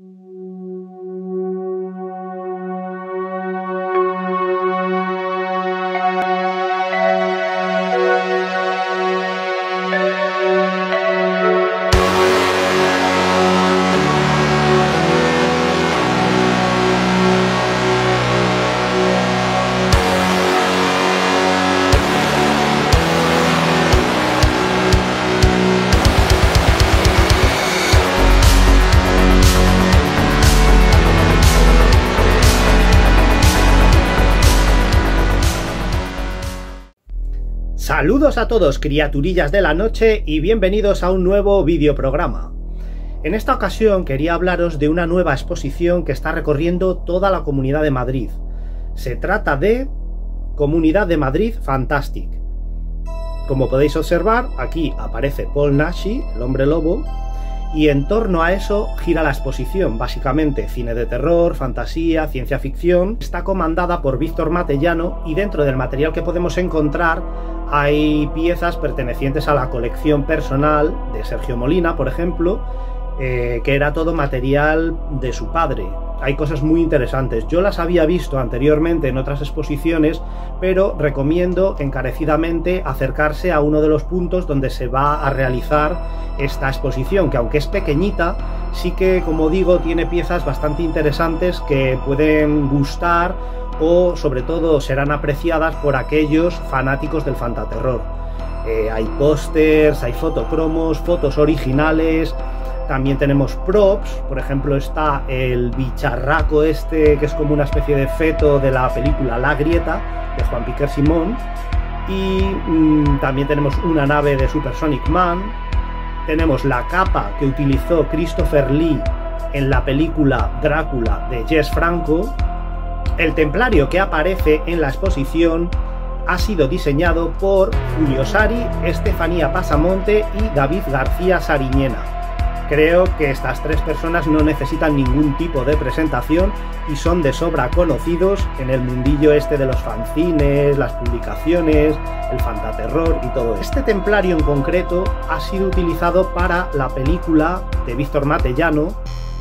Mm-hmm. Saludos a todos, criaturillas de la noche, y bienvenidos a un nuevo videoprograma. En esta ocasión quería hablaros de una nueva exposición que está recorriendo toda la Comunidad de Madrid. Se trata de Comunidad de Madrid Fantastic. Como podéis observar, aquí aparece Paul Nashi, el hombre lobo, y en torno a eso gira la exposición, básicamente cine de terror, fantasía, ciencia ficción. Está comandada por Víctor Matellano y dentro del material que podemos encontrar hay piezas pertenecientes a la colección personal de Sergio Molina, por ejemplo, eh, que era todo material de su padre. Hay cosas muy interesantes. Yo las había visto anteriormente en otras exposiciones, pero recomiendo encarecidamente acercarse a uno de los puntos donde se va a realizar esta exposición, que aunque es pequeñita, sí que, como digo, tiene piezas bastante interesantes que pueden gustar o sobre todo serán apreciadas por aquellos fanáticos del fantaterror. Eh, hay pósters, hay fotocromos, fotos originales, también tenemos props, por ejemplo está el bicharraco este que es como una especie de feto de la película La Grieta de Juan Piquer Simón. Y mm, también tenemos una nave de Supersonic Man, tenemos la capa que utilizó Christopher Lee en la película Drácula de Jess Franco. El templario que aparece en la exposición ha sido diseñado por Julio Sari, Estefanía Pasamonte y David García Sariñena. Creo que estas tres personas no necesitan ningún tipo de presentación y son de sobra conocidos en el mundillo este de los fanzines, las publicaciones, el fantaterror y todo. Este templario en concreto ha sido utilizado para la película de Víctor Matellano,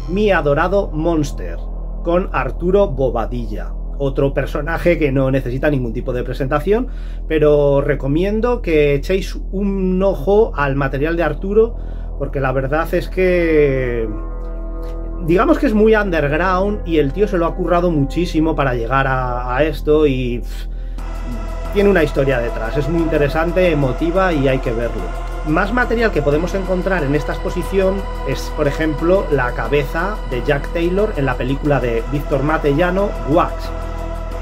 Mi adorado Monster, con Arturo Bobadilla. Otro personaje que no necesita ningún tipo de presentación, pero recomiendo que echéis un ojo al material de Arturo, porque la verdad es que digamos que es muy underground y el tío se lo ha currado muchísimo para llegar a, esto y tiene una historia detrás. Es muy interesante, emotiva y hay que verlo. Más material que podemos encontrar en esta exposición es, por ejemplo, la cabeza de Jack Taylor en la película de Víctor Matellano, Wax.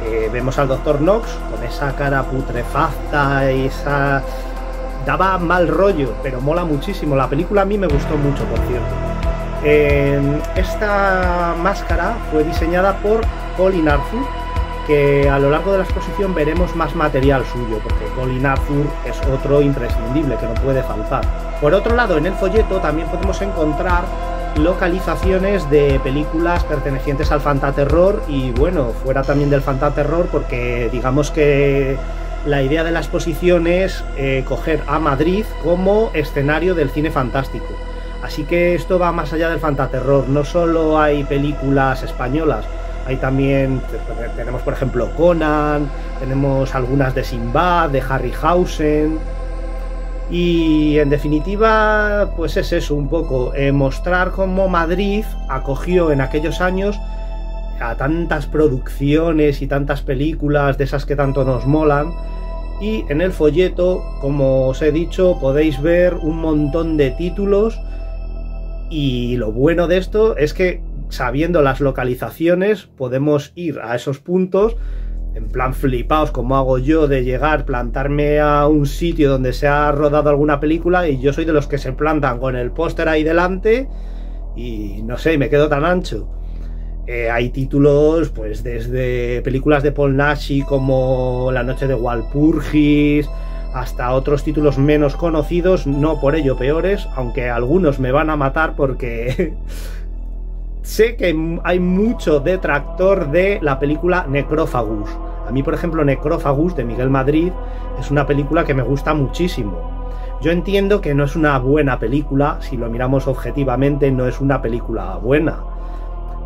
Eh, vemos al Dr. Knox con esa cara putrefacta y esa... Daba mal rollo, pero mola muchísimo. La película a mí me gustó mucho, por cierto. esta máscara fue diseñada por Colin Arthur, que a lo largo de la exposición veremos más material suyo, porque Colin Arthur es otro imprescindible que no puede faltar. Por otro lado, en el folleto también podemos encontrar localizaciones de películas pertenecientes al fantaterror y bueno, fuera también del fantaterror porque digamos que la idea de la exposición es eh, coger a Madrid como escenario del cine fantástico. Así que esto va más allá del fantaterror, no solo hay películas españolas, hay también, tenemos por ejemplo Conan, tenemos algunas de Sinbad, de Harryhausen. Y en definitiva, pues es eso un poco, eh, mostrar cómo Madrid acogió en aquellos años a tantas producciones y tantas películas de esas que tanto nos molan. Y en el folleto, como os he dicho, podéis ver un montón de títulos. Y lo bueno de esto es que sabiendo las localizaciones, podemos ir a esos puntos, en plan flipaos como hago yo de llegar, plantarme a un sitio donde se ha rodado alguna película y yo soy de los que se plantan con el póster ahí delante y no sé, me quedo tan ancho. Eh, hay títulos, pues desde películas de Paul Nashi como La noche de Walpurgis, hasta otros títulos menos conocidos, no por ello peores, aunque algunos me van a matar porque sé que hay mucho detractor de la película Necrófagus. A mí, por ejemplo, Necrófagus de Miguel Madrid es una película que me gusta muchísimo. Yo entiendo que no es una buena película, si lo miramos objetivamente, no es una película buena.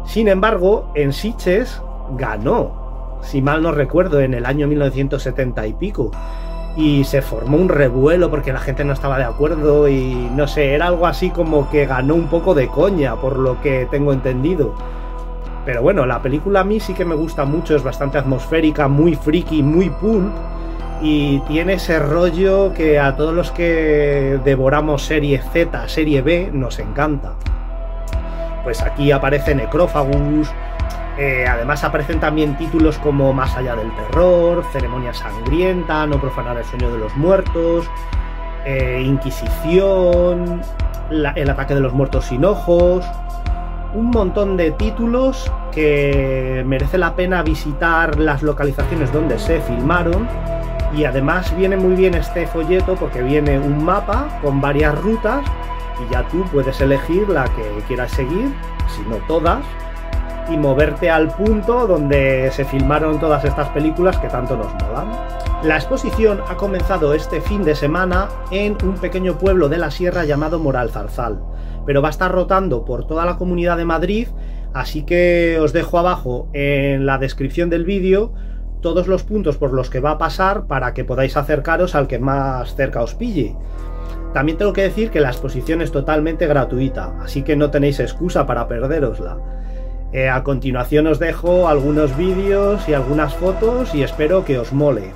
Sin embargo, en Siches ganó, si mal no recuerdo, en el año 1970 y pico. Y se formó un revuelo porque la gente no estaba de acuerdo y no sé, era algo así como que ganó un poco de coña, por lo que tengo entendido. Pero bueno, la película a mí sí que me gusta mucho, es bastante atmosférica, muy friki, muy pulp y tiene ese rollo que a todos los que devoramos serie Z, serie B, nos encanta. Pues aquí aparece Necrófagus, eh, además aparecen también títulos como Más allá del terror, Ceremonia sangrienta, No profanar el sueño de los muertos, eh, Inquisición, El ataque de los muertos sin ojos, un montón de títulos que merece la pena visitar las localizaciones donde se filmaron. Y además viene muy bien este folleto porque viene un mapa con varias rutas y ya tú puedes elegir la que quieras seguir, si no todas, y moverte al punto donde se filmaron todas estas películas que tanto nos molan. La exposición ha comenzado este fin de semana en un pequeño pueblo de la sierra llamado Moral Zarzal, pero va a estar rotando por toda la comunidad de Madrid, así que os dejo abajo en la descripción del vídeo todos los puntos por los que va a pasar para que podáis acercaros al que más cerca os pille. También tengo que decir que la exposición es totalmente gratuita, así que no tenéis excusa para perderosla. Eh, a continuación os dejo algunos vídeos y algunas fotos y espero que os mole.